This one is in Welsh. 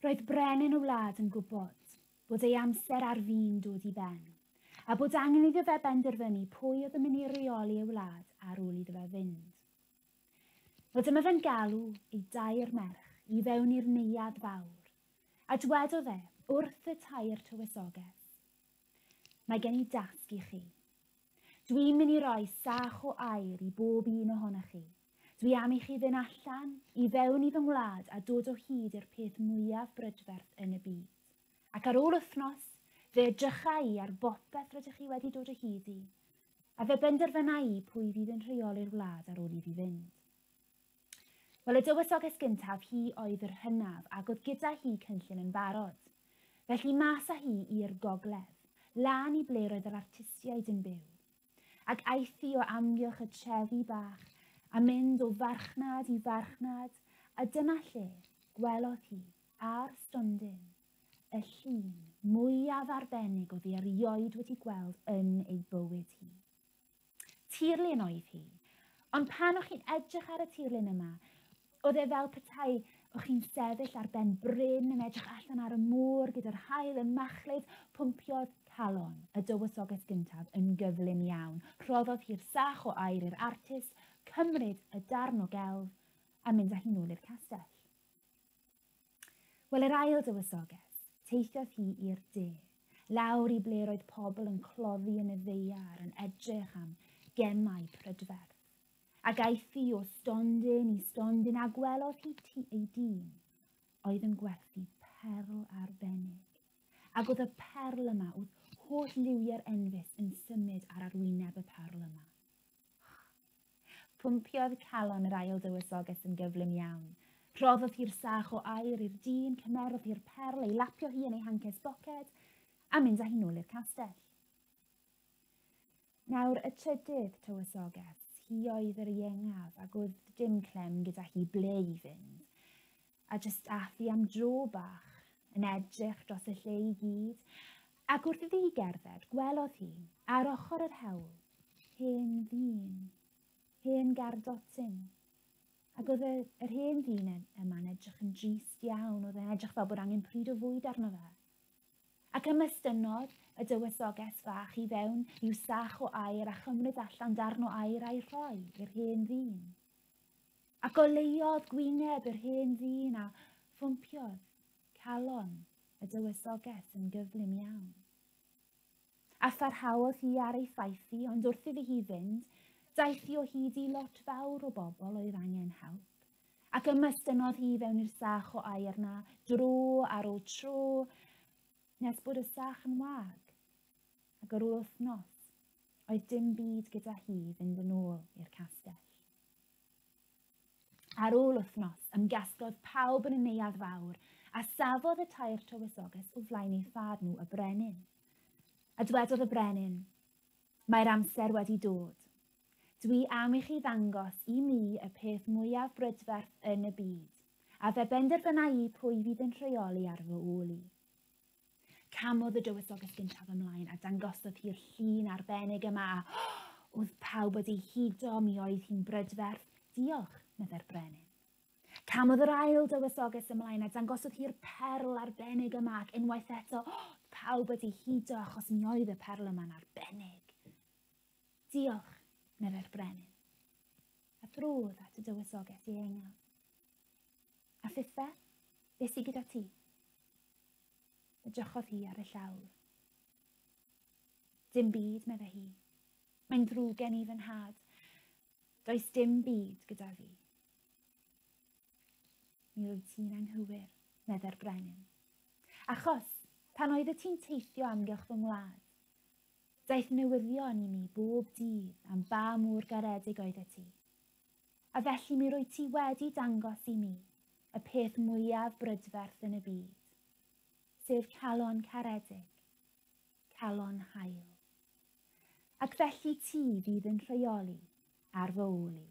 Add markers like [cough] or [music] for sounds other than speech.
Roedd Brenin y wlad yn gwybod bod ei amser ar fi'n dod i ben, a bod angen iddo fe benderfynu pwy oedd yn mynd i reoli y wlad ar ôl iddo fe fynd. Roedd yma fe'n galw ei dair merch i fewn i'r neuad fawr, a dwedodd e wrth y tair tywysogaeth. Mae gen i dasg i chi. Dwi'n mynd i roi sach o air i bob un ohonoch chi Dwi am i chi fynd allan, i fewn i fy ngwlad a dod o hyd i'r peth mwyaf brydferth yn y byd. Ac ar ôl wythnos, fe edrycha i ar bopeth rydych chi wedi dod o hyd i, a fe benderfyna i pwy fydd yn rheoli'r wlad ar ôl iddi fynd. Wel, y dywysoges gyntaf hi oedd yr hynaf, ac oedd gyda hi cynllun yn barod. Felly mas a hi i'r gogledd, lan i ble roedd yr artistiaid yn byw, ac aethu o amgylch y trefi bach a mynd o farchnad i farchnad, a dyna lle gwelodd hi ar stondyn y llun mwyaf arbennig oedd hi erioed wedi gweld yn ei bywyd hi. Tirlun oedd hi, ond pan o'ch chi'n edrych ar y tirlun yma, oedd e fel petai o'ch chi'n sefyll ar ben bryn yn edrych allan ar y môr gyda'r hael yn machlyd pwmpiodd calon, y dywysogaeth gyntaf, yn gyflym iawn. Rhoddodd hi'r sach o air i'r artist, cymryd y darn o gelf a mynd â hi nôl i'r castell. Wel, yr ail dywysoges, teithiodd hi i'r de, lawr i ble roedd pobl yn cloddi yn y ddeiar yn edrych am gemau prydferth. A gaeth hi o stondyn i stondyn a gwelodd hi ti ei dyn oedd yn gwerthu perl arbennig. Ac oedd y perl yma oedd holl liwiau'r enfys yn symud ar arwyneb y perl Pwmpiodd calon yr ail dywysoges yn gyflym iawn. Roddodd hi'r sach o air i'r dyn, cymerodd hi'r perl, ei lapio hi yn ei hancas boced, a mynd â hi nôl i'r castell. Nawr y trydydd tywysoges, hi oedd yr iengaf ac oedd dim clem gyda hi ble i fynd. A jyst ath hi am dro bach, yn edrych dros y lle i gyd, ac wrth iddi hi gerdded, gwelodd hi, ar ochr yr hewl, hen ddyn hen gardotyn. Ac oedd yr hen ddyn yma'n edrych yn drist iawn, oedd yn edrych fel bod angen pryd o fwyd arno fe. Ac am ystynod y dywysoges fach i fewn i'w sach o air a chymryd allan darn o air a'i rhoi i'r hen ddyn. Ac o leiodd gwyneb yr hen ddyn a ffwmpiodd calon y dywysoges yn gyflym iawn. A pharhaodd hi ar ei ffaithi, ond wrth iddi hi fynd, Daeth hi o hyd i lot fawr o bobl oedd angen help. Ac ymystynodd hi fewn i'r sach o air na dro ar ôl tro nes bod y sach yn wag. Ac ar ôl wythnos, oedd dim byd gyda hi fynd yn ôl i'r castell. Ar ôl wythnos, ymgasgodd pawb yn y neuad fawr a safodd y tair tywysoges o flaen ei thad nhw y brenin. A dywedodd y brenin, mae'r amser wedi dod. Dwi am i chi ddangos i mi y peth mwyaf brydferth yn y byd, a fe benderfyna i pwy fydd yn rheoli ar fy ôl i. Camodd y dywysoges gyntaf ymlaen a dangosodd hi'r llun arbennig yma. [gasps] Oedd pawb wedi hudo mi oedd hi'n brydferth. Diolch, meddai'r brenin. Camodd yr ail dywysoges ymlaen a dangosodd hi'r perl arbennig yma ac unwaith eto, [gasps] oh, pawb wedi hudo achos mi oedd y perl yma'n arbennig. Diolch, yn yr brenin, a drwdd at y dywysogaeth i engel. A phiffer, beth sy'n gyda ti? Edrychodd hi ar y llawr. Dim byd, medde hi. Mae'n ddrwgen i fy nhad. Does dim byd gyda fi. Mi wyt ti'n anghywir, medde'r brenin. Achos, pan oedd y ti'n teithio amgylch fy ngwlad, Daeth newyddion i mi bob dydd am ba mor garedig oedd y ti. A felly mi roi ti wedi dangos i mi y peth mwyaf brydferth yn y byd, sef calon caredig, calon hael. Ac felly ti fydd yn rheoli ar fy oli.